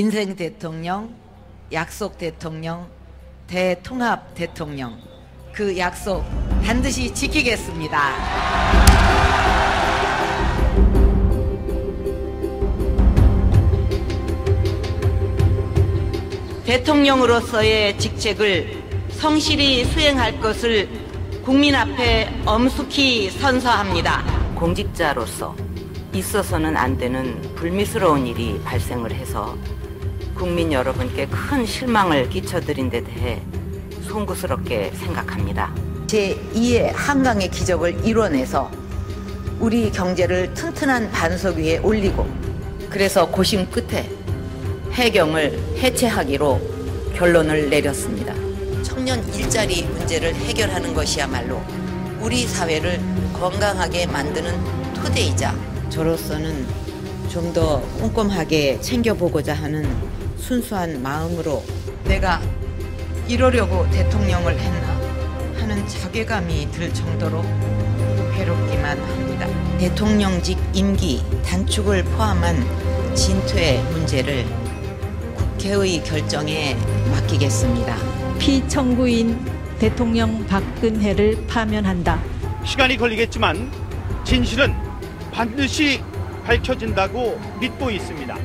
인생 대통령, 약속 대통령, 대통합 대통령 그 약속 반드시 지키겠습니다. 대통령으로서의 직책을 성실히 수행할 것을 국민 앞에 엄숙히 선서합니다. 공직자로서 있어서는 안 되는 불미스러운 일이 발생을 해서 국민 여러분께 큰 실망을 끼쳐드린 데 대해 송구스럽게 생각합니다. 제2의 한강의 기적을 이뤄내서 우리 경제를 튼튼한 반석 위에 올리고 그래서 고심 끝에 해경을 해체하기로 결론을 내렸습니다. 청년 일자리 문제를 해결하는 것이야말로 우리 사회를 건강하게 만드는 토대이자 저로서는 좀 더 꼼꼼하게 챙겨보고자 하는 순수한 마음으로 내가 이러려고 대통령을 했나 하는 자괴감이 들 정도로 괴롭기만 합니다. 대통령직 임기 단축을 포함한 진퇴 문제를 국회의 결정에 맡기겠습니다. 피청구인 대통령 박근혜를 파면한다. 시간이 걸리겠지만 진실은 반드시 밝혀진다고 믿고 있습니다.